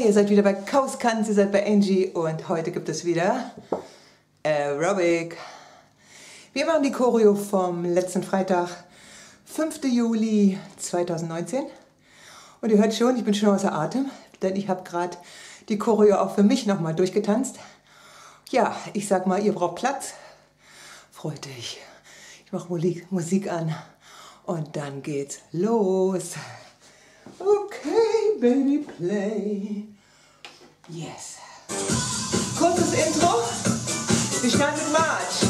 Ihr seid wieder bei Kauskanz, ihr seid bei Angie und heute gibt es wieder Aerobic. Wir machen die Choreo vom letzten Freitag, 5. Juli 2019. Und ihr hört schon, ich bin schon außer Atem, denn ich habe gerade die Choreo auch für mich nochmal durchgetanzt. Ja, ich sag mal, ihr braucht Platz. Freut euch. Ich mache Musik an und dann geht's los. Okay baby, play. Yes. Kurzes Intro. Wir starten mit March.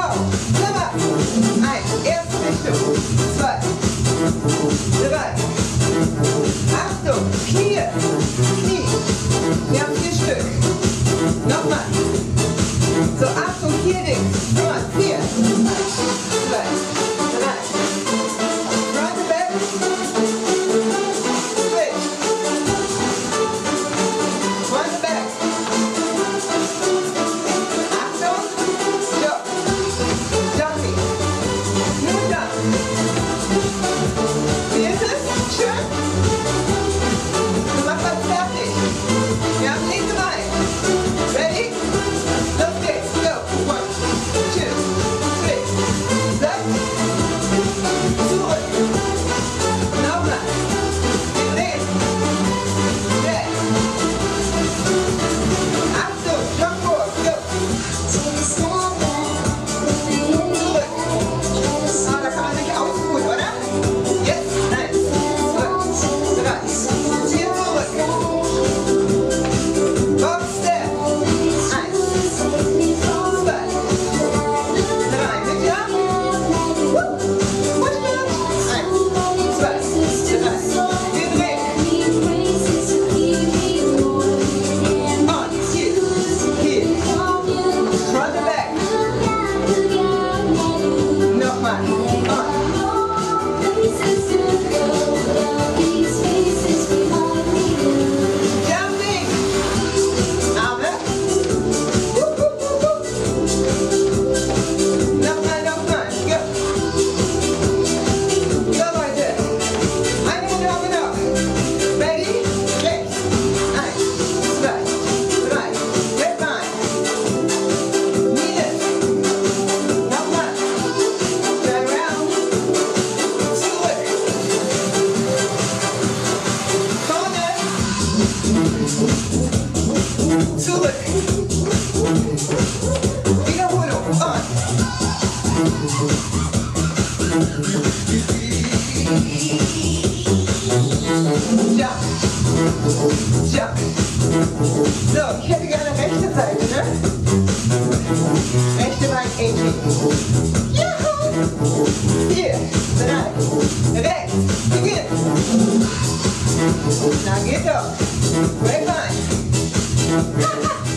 One, two, Too late. You know what I'm. Yeah. Yeah. Now get up. Great line.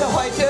再画